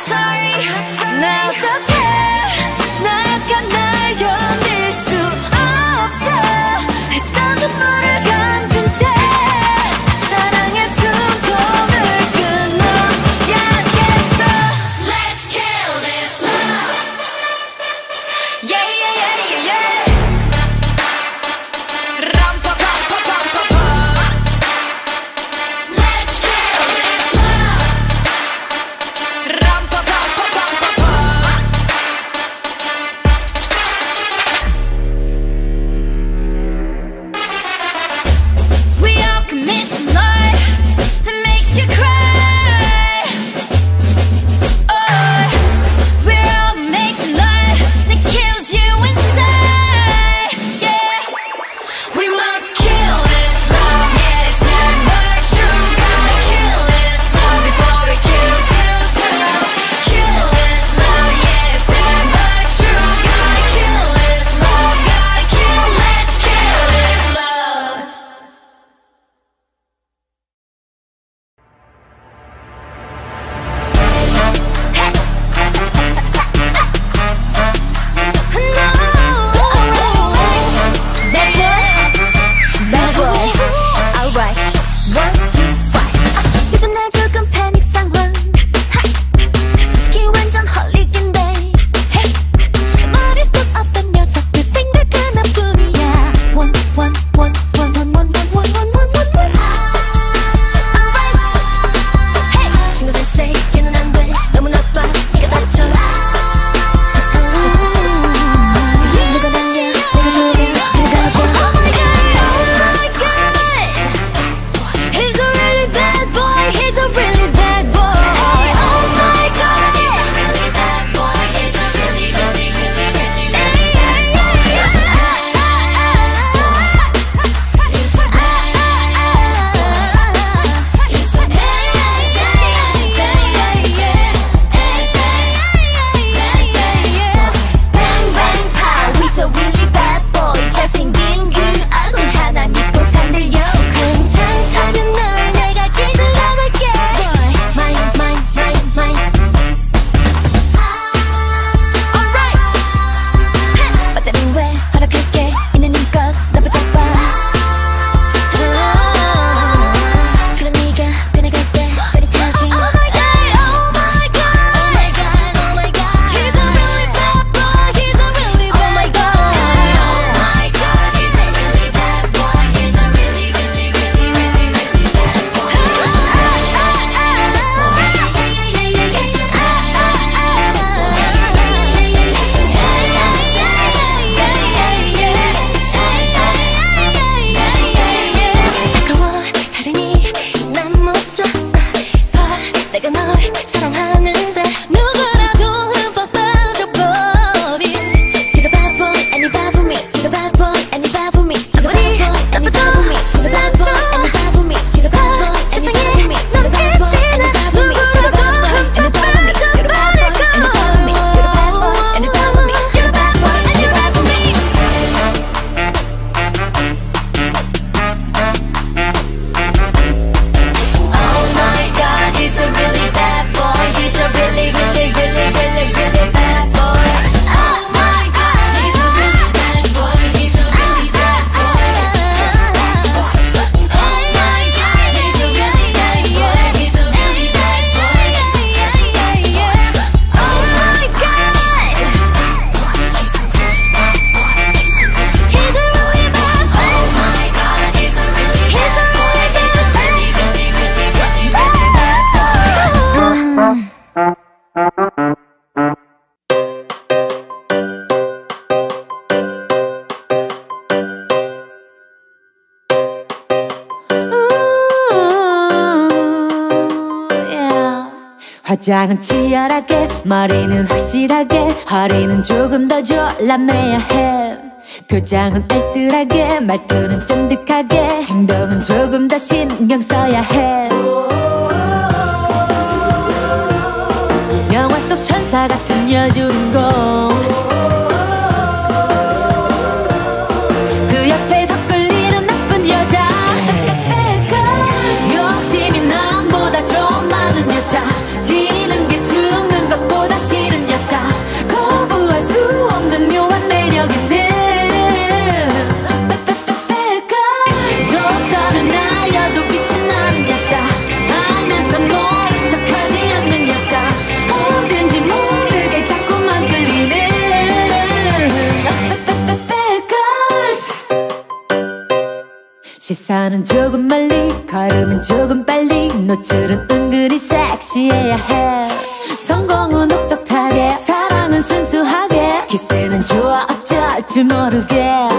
sorry. Now the 포장은 치열하게 머리는 확실하게 허리는 조금 더 졸라매야 해. 표정은 알뜰하게 말투는 쫀득하게 행동은 조금 더 신경 써야 해. 말은 조금 멀리 걸음은 조금 빨리. 노출은 은근히 섹시해야 해. 성공은 혹독하게 사랑은 순수하게. 기세는 좋아 어쩔지 모르게.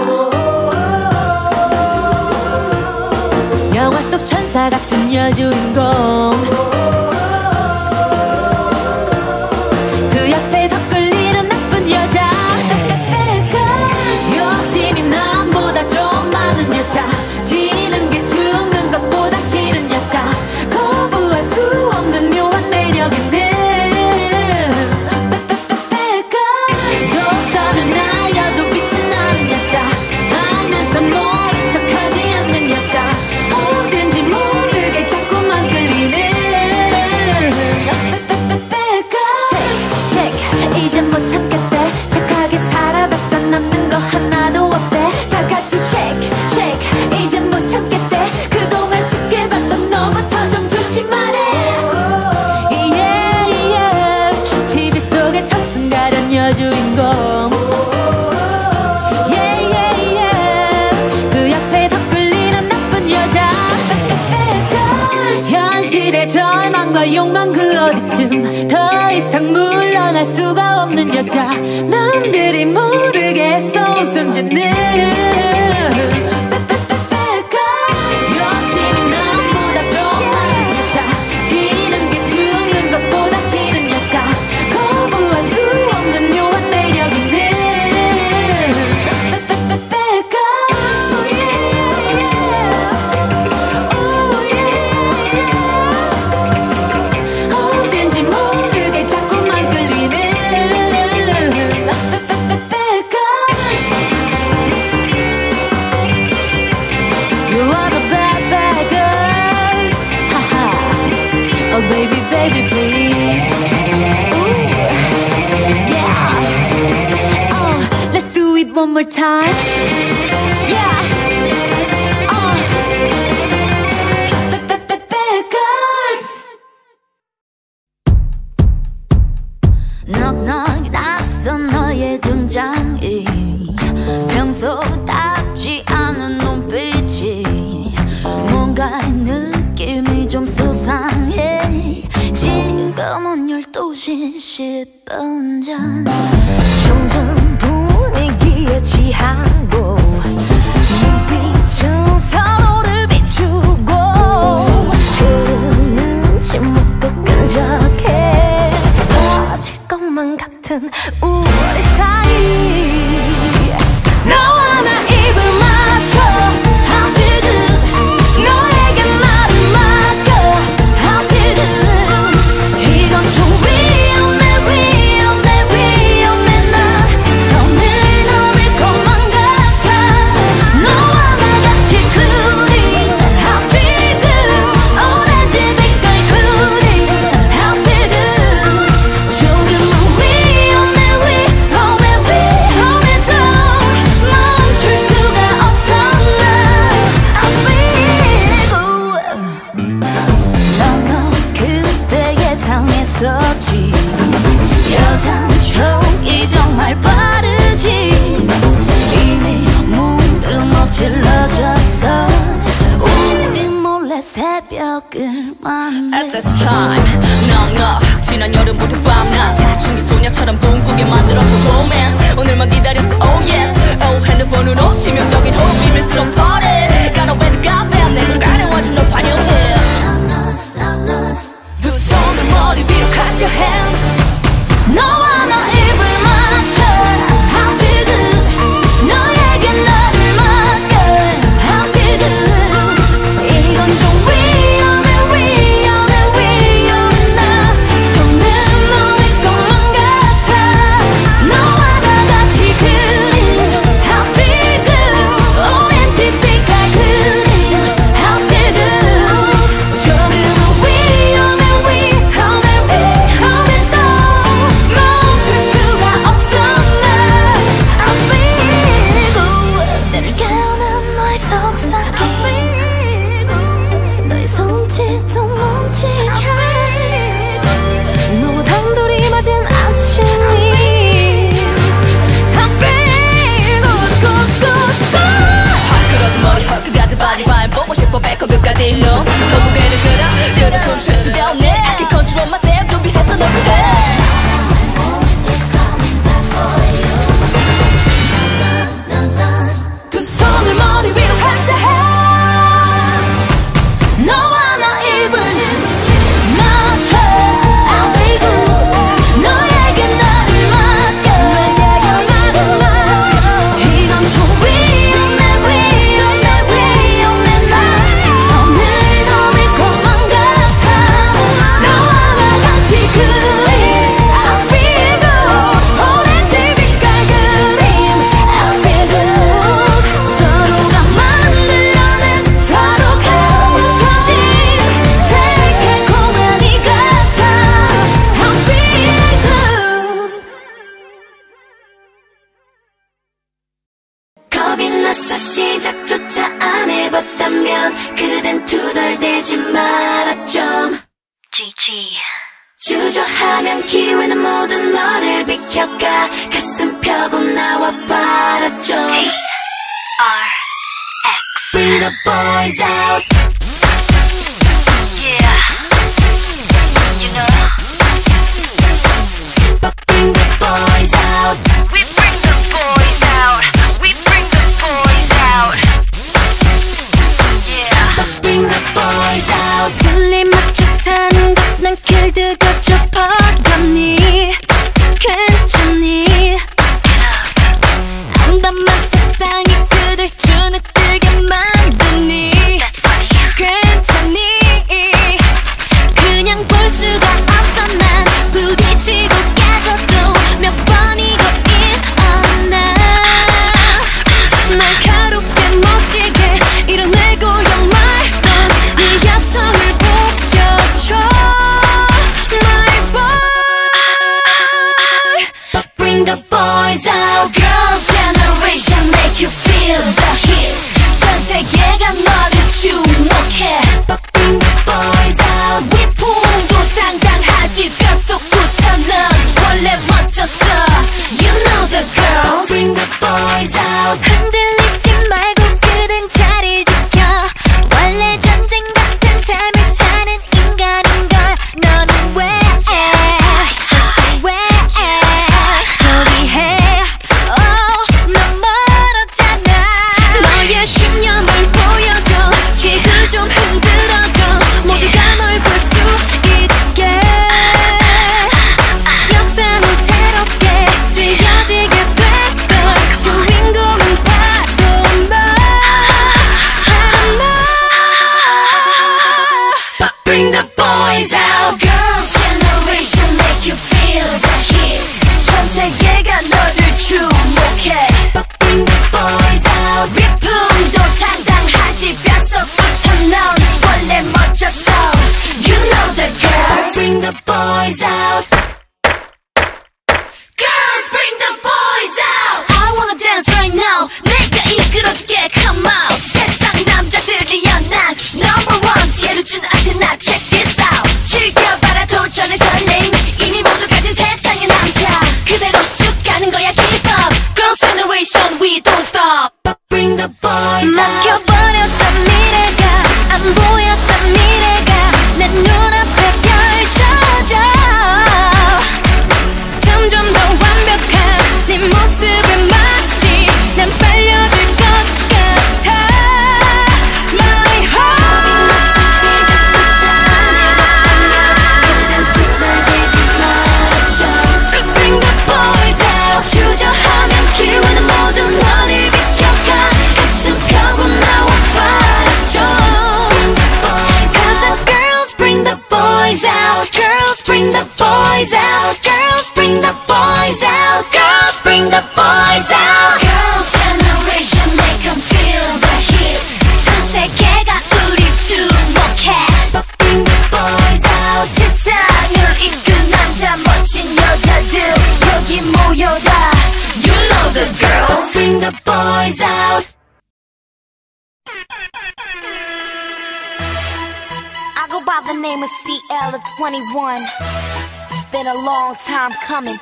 Coming,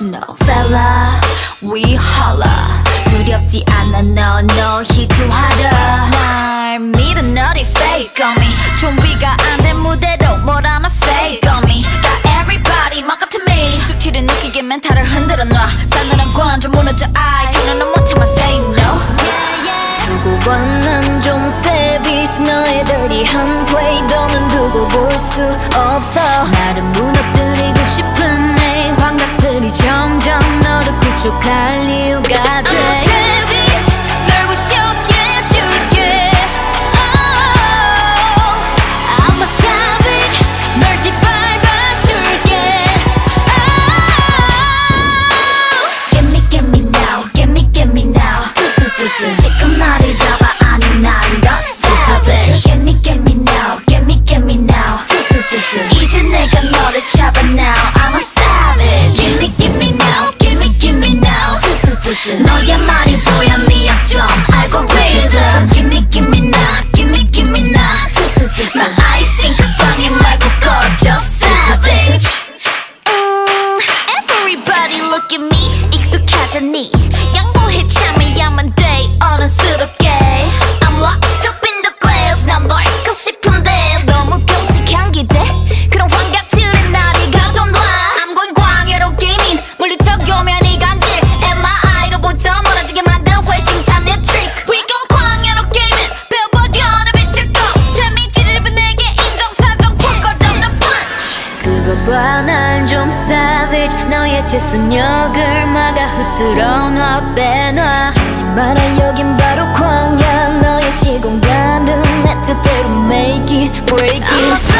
you know Fella, we holla 두렵지 않아 no no 희투하라 날 밀어 너리 fake on me 준비가 안 된 무대로 몰아나 fake on me Got everybody 막 같은 me 숙취를 느끼게 멘탈을 흔들어 놔 싸늘한 관좀 무너져 I can't no more time I say no 두고 봐 난좀 savage 너의 dirty 한 play 무슨 역을 막아 흐트러 놔 빼놔. 하지 마라 여긴 바로 광야. 너의 시공간은 내 뜻대로 make it break it.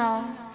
Know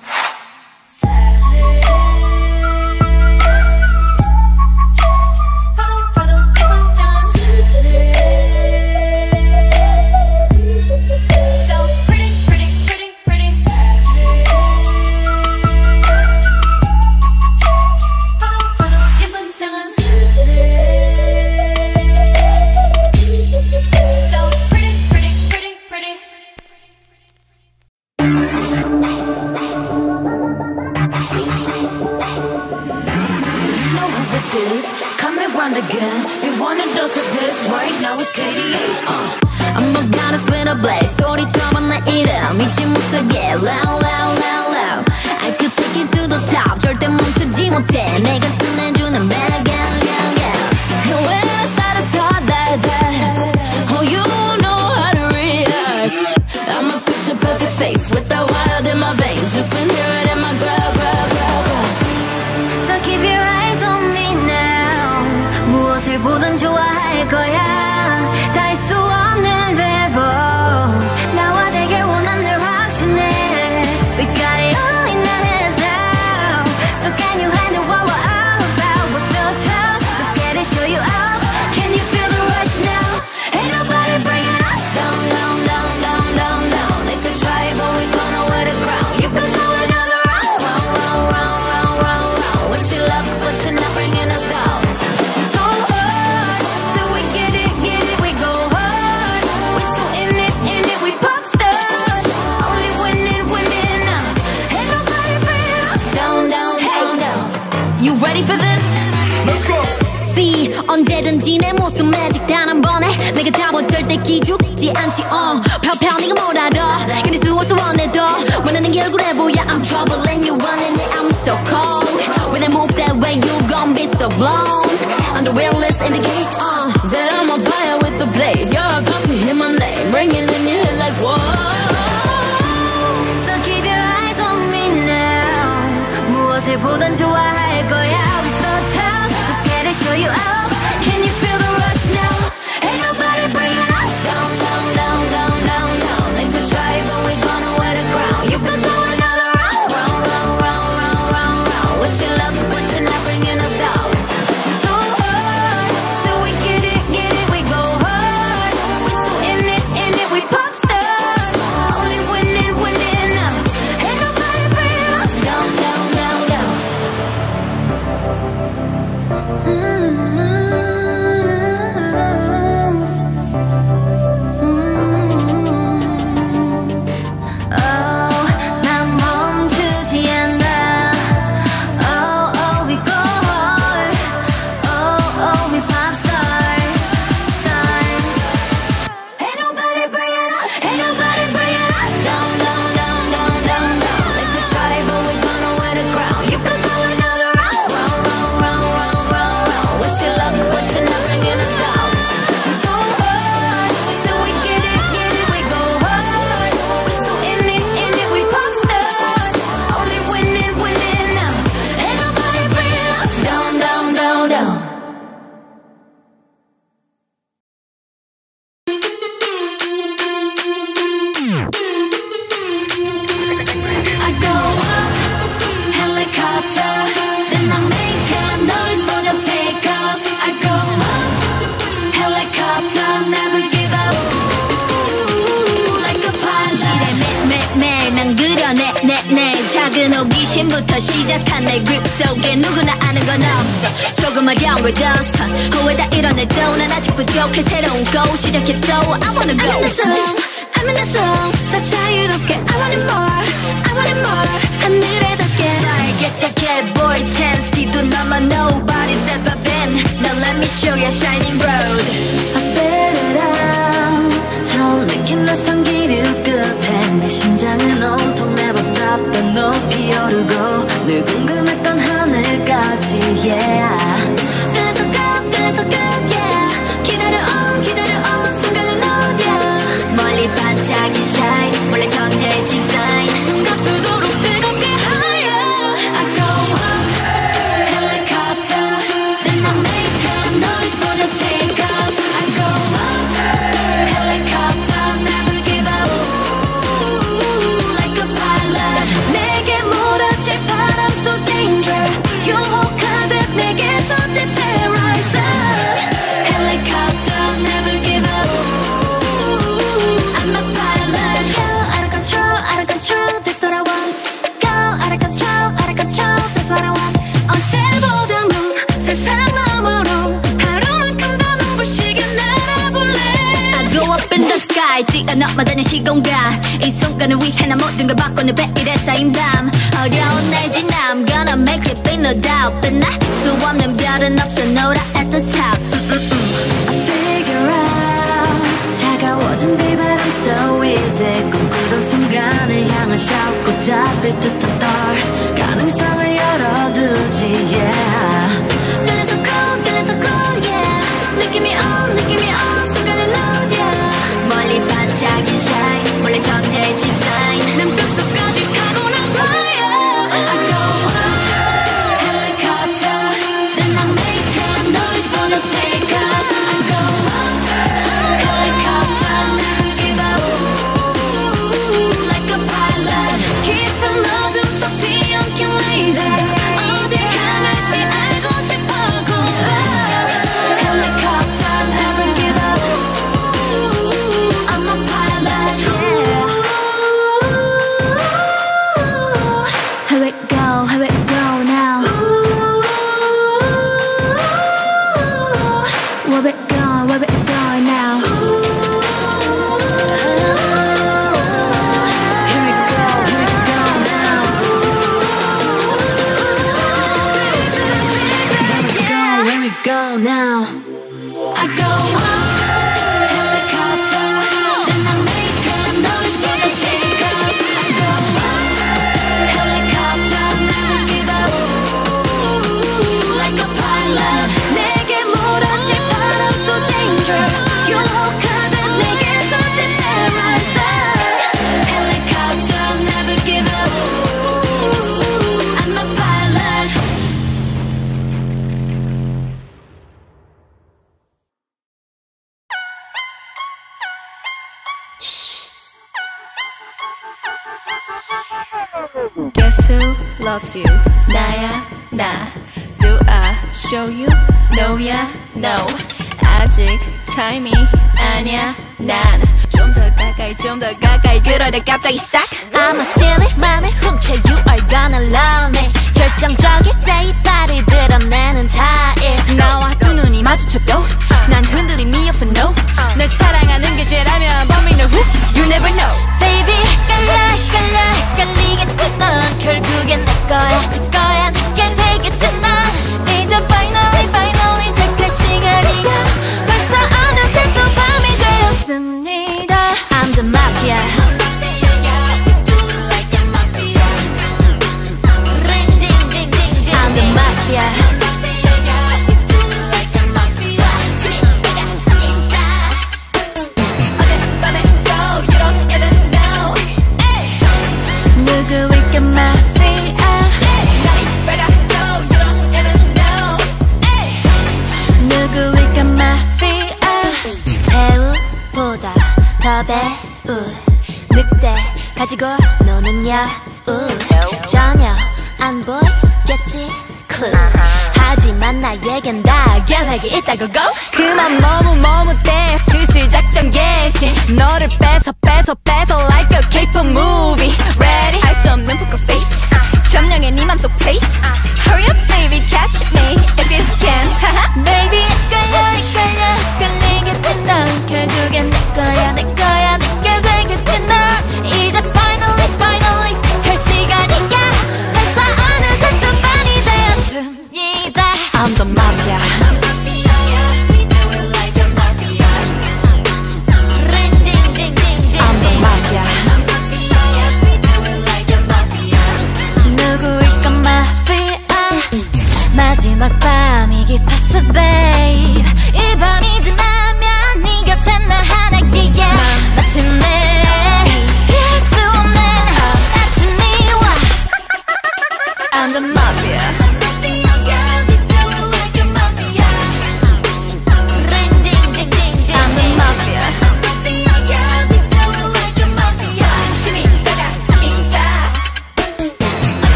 again.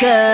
better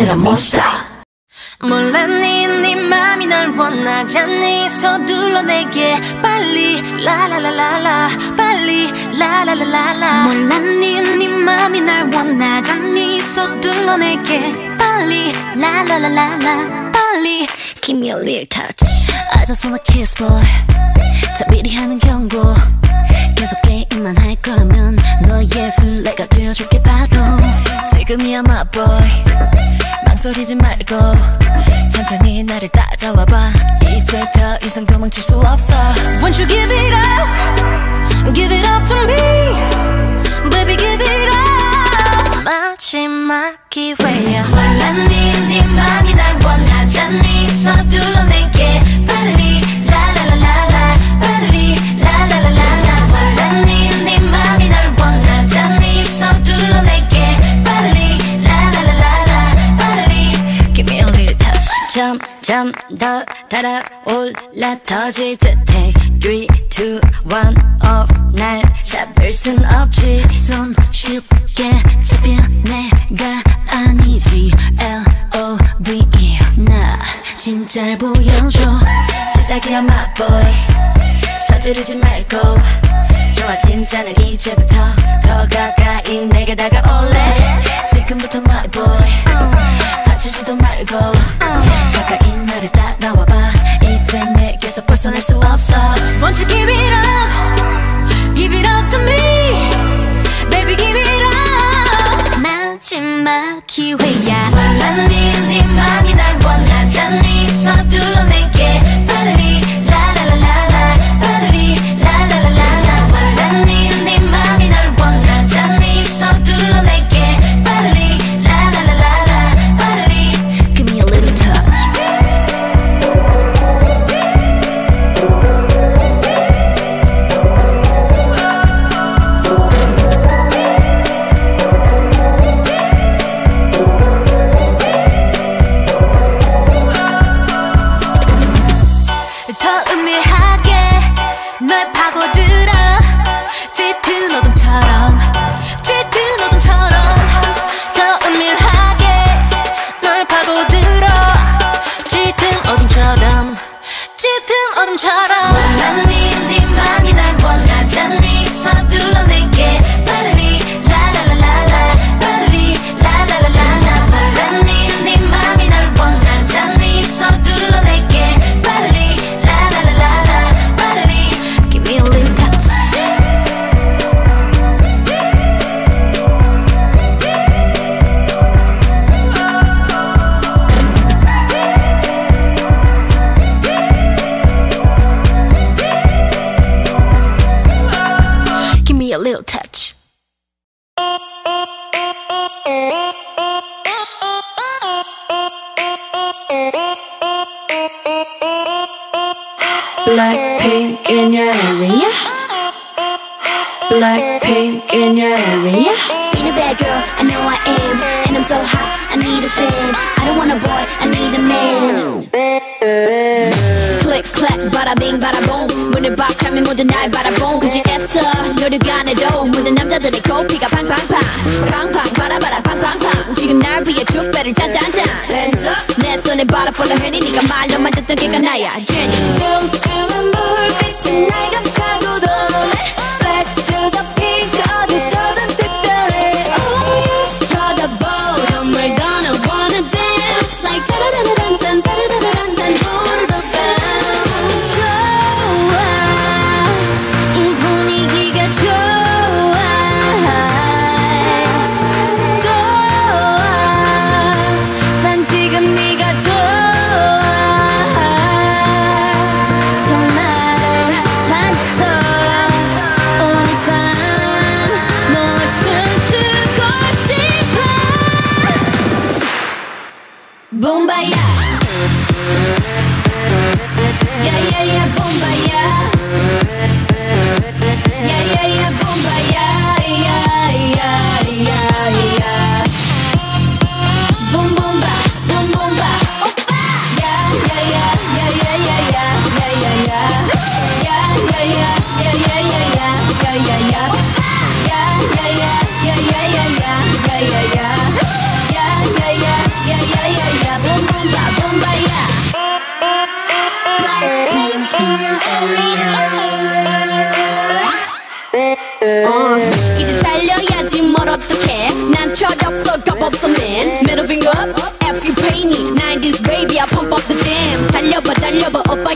Little monster 몰라 네네 맘이 날 원하지 않니? 서둘러 내게 빨리. 라라라라라. 빨리. 라라라라라. 몰라 네네 맘이 날 원하지 않니? 서둘러 내게 빨리. 라라라라라. 빨리. Give me a little touch. I just wanna kiss boy. 다 미리 하는 경고. 계속 게임만 할 거라면 너의 술래가 되어줄게 바로 지금이야 my boy 망설이지 말고 천천히 나를 따라와봐. 이제 더 이상 도망칠 수 없어. Won't you give it up? Give it up to me. Baby give it up. 마지막 기회야. 몰라 네네 맘이 날 원하지 않니? 서둘러 점점 더 달아올라 터질 듯해. 3, 2, 1 off. 날 잡을 순 없지. 손 쉽게 잡혀 내가 아니지. L-O-V-E 나 진짜를 보여줘. 시작이야 my boy. 서두르지 말고. 좋아 진짜는 이제부터 더 가까이 내게 다가올래. 지금부터 my boy 가까이 나를 따라와봐. 이제 내게서 벗어날 수 없어. Won't you give it up? Give it up to me. Baby give it up. 마지막 기회야. 몰라 네네 맘이 날 원하지 않니? 서둘러 내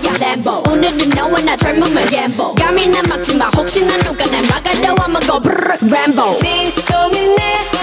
야 램보. 오늘은 너와 나 젊음을 갬보. 감이나 막지마. 혹시나 누가 날 막으려 하면 go 브 램보. 네 손이 내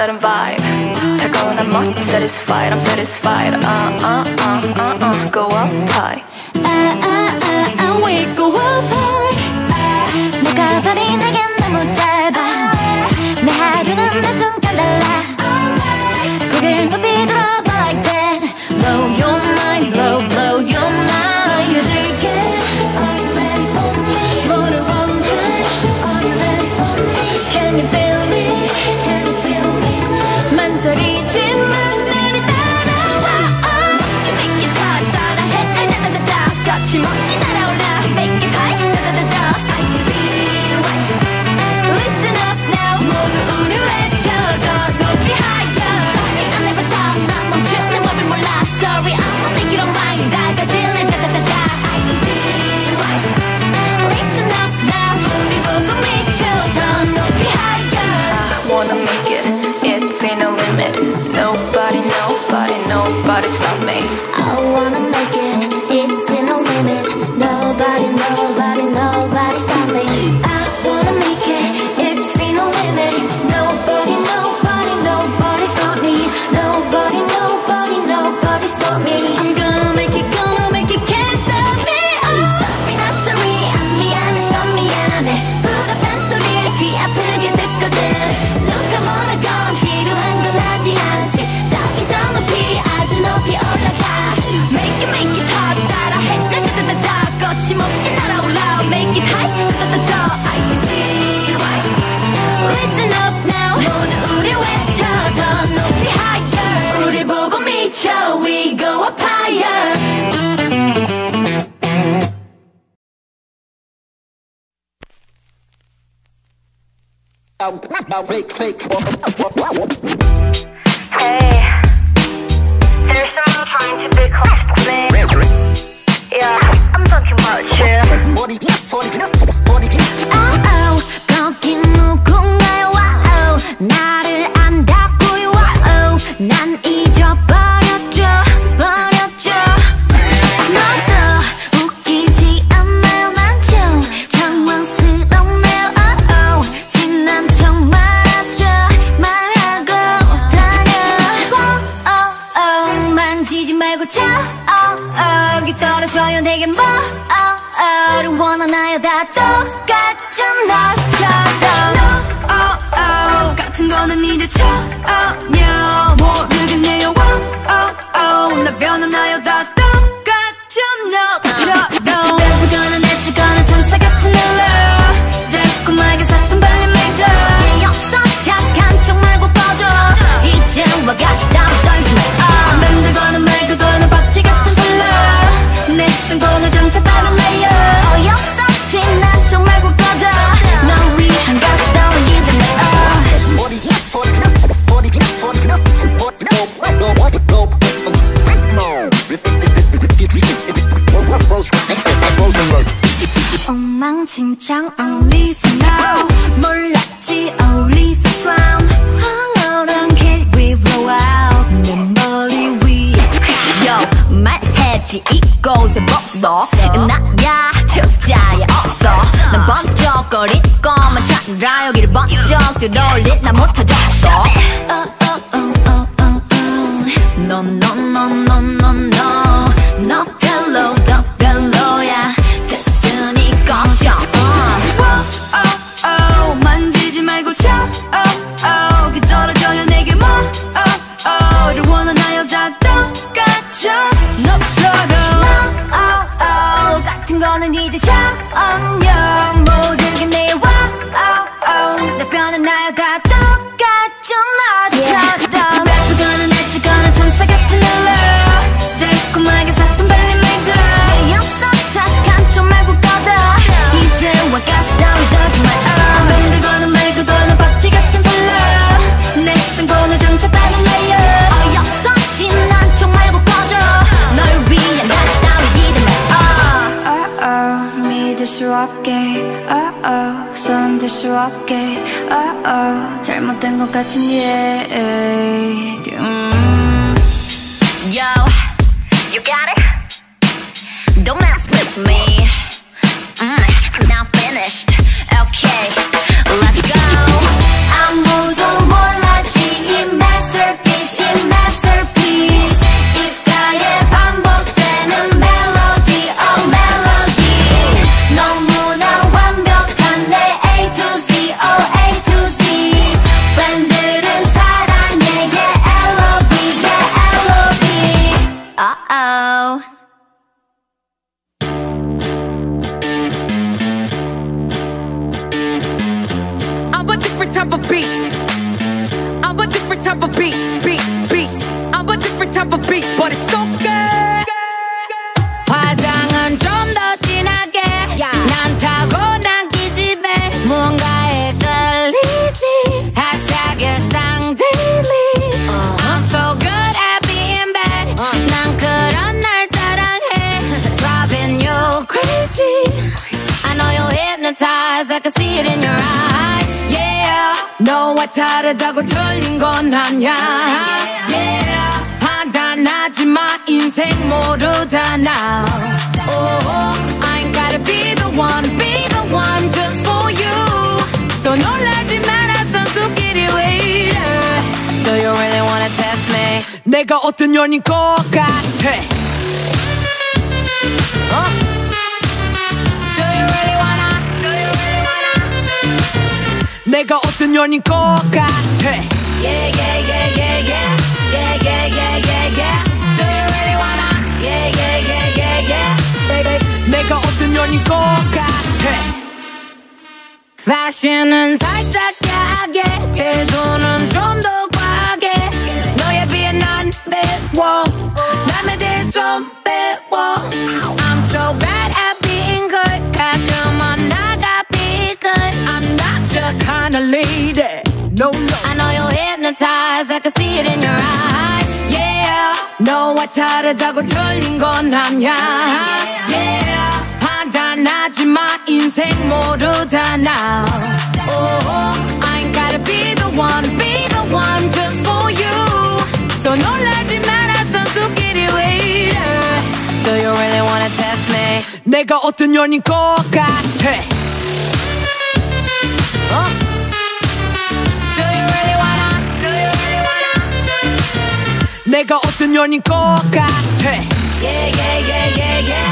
that vibe. Satisfied. I'm satisfied I'm satisfied. Uh, uh, uh, uh, uh, Go up high. Uh, uh, uh, uh, We go up high. Uh, 너가 너무 짧아. break, fake. 모르잖아 Oh I ain't gotta be the one be the one just for you So 놀라지 마라 선수끼리 wait Do you really wanna test me 내가 어떤 년인 것 같아 어? Do you really wanna Do you really wanna 내가 어떤 년인 것 같아 Yeah yeah yeah yeah yeah Baby 내가 어떤 년인 것 같아 패션은 살짝 야하게 태도는 좀 더 과하게 너에 비해 난 배워 남에 대해 좀 배워 I'm so bad at being good 가끔은 나가 be good I'm not your kind of lady No no I know you're hypnotized I can see it in your eyes Yeah 너와 다르다고 틀린 건 아냐 Yeah 판단하지 마 인생 모르잖아 Oh I ain't gotta be the one be the one just for you So 놀라지 마라 선수끼리 wait Do you really wanna test me 내가 어떤 년인 것 같아 어? Do you really wanna Do you really wanna 내가 어떤 년인 것 같아 Yeah yeah yeah yeah yeah Yeah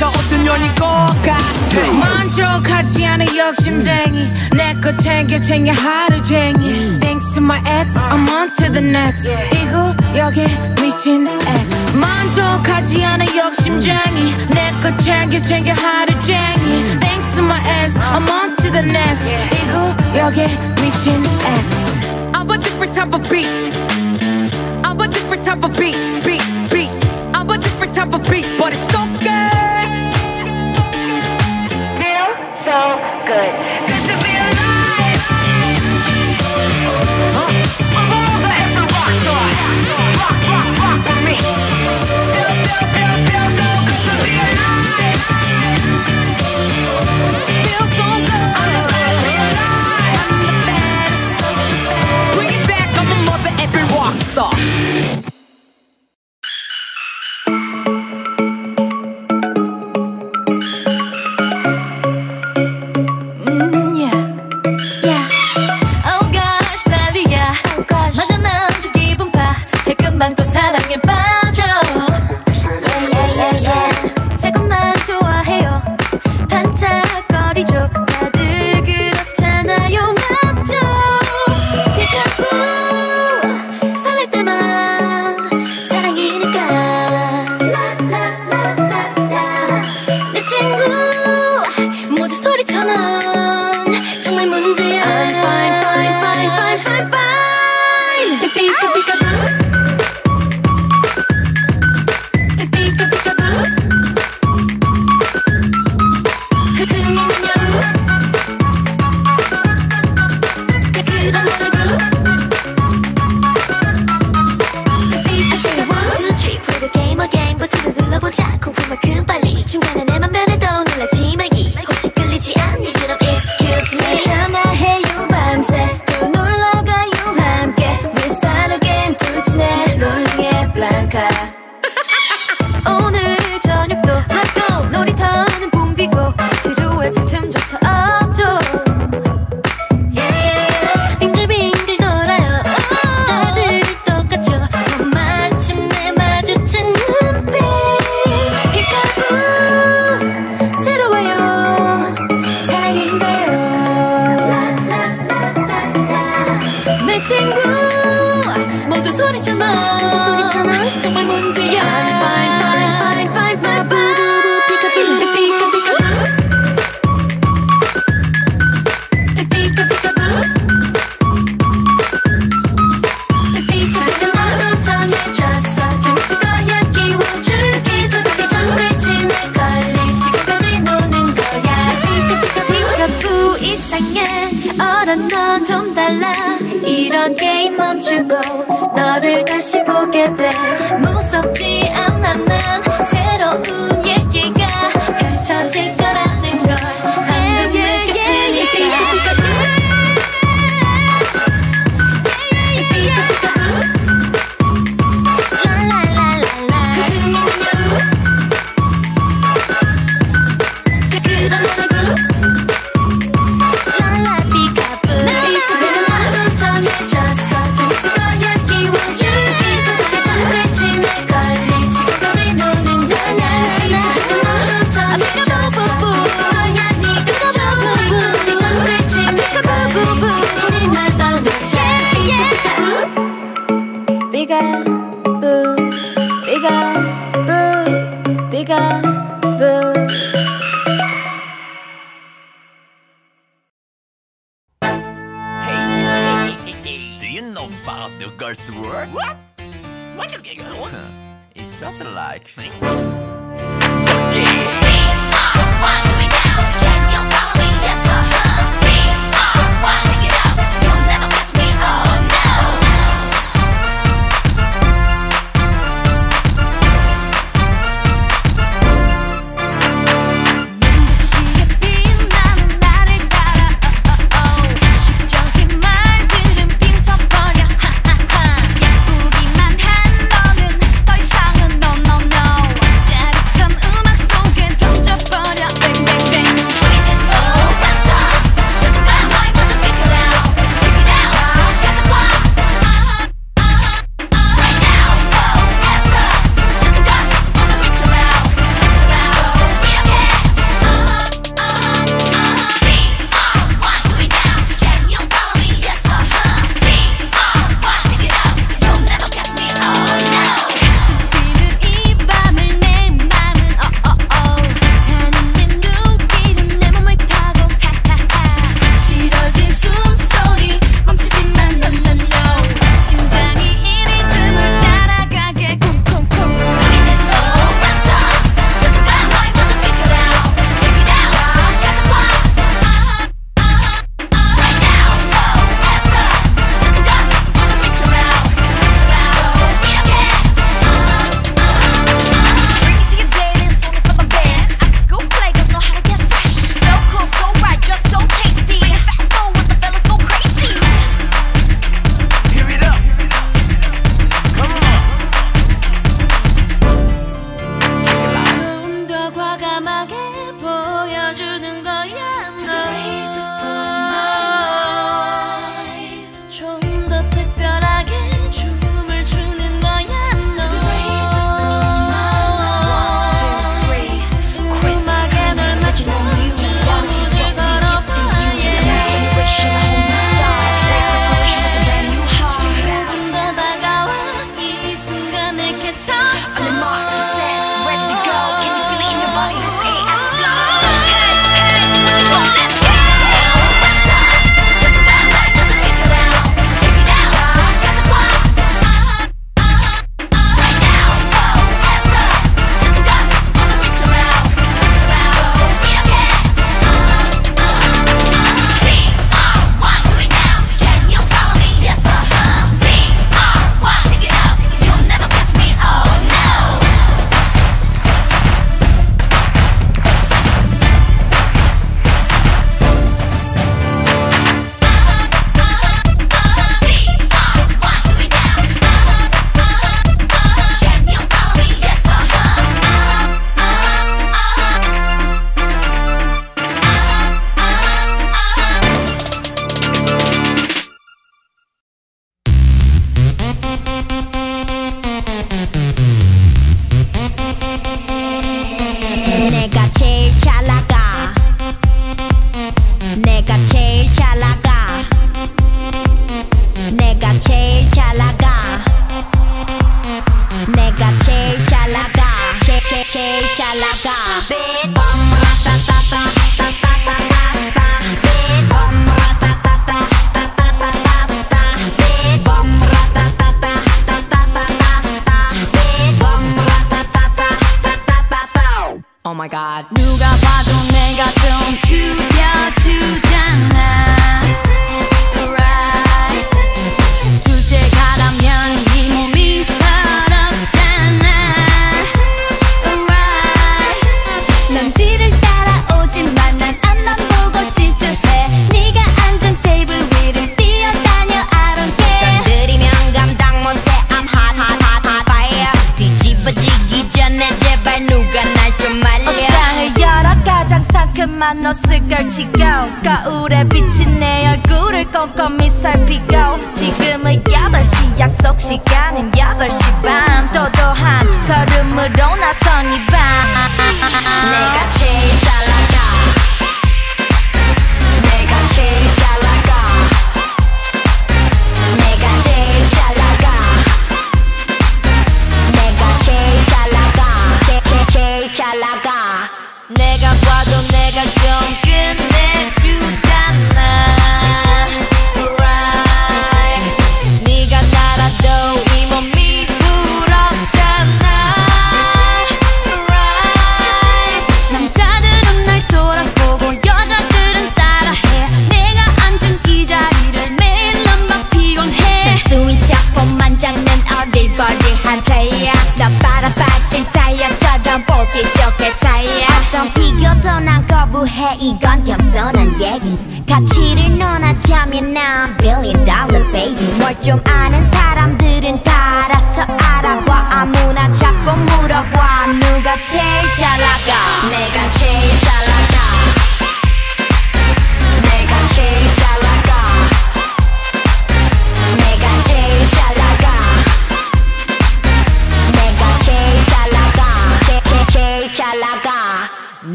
Baby 내가 어떤 년인 것 같아 만족하지 않은 욕심쟁이 내 거 챙겨 챙겨 하루쟁이 Thanks to my ex I'm on to the next 이 구역에 미친 X 만족하지 않은 욕심쟁이 내 거 챙겨 챙겨 하루쟁이 Thanks to my ex I'm on to the next 이 구역에 미친 X I'm a different type of beast I'm a different type of beast, beast, beast. I'm a different type of beast, but it's so good. Good.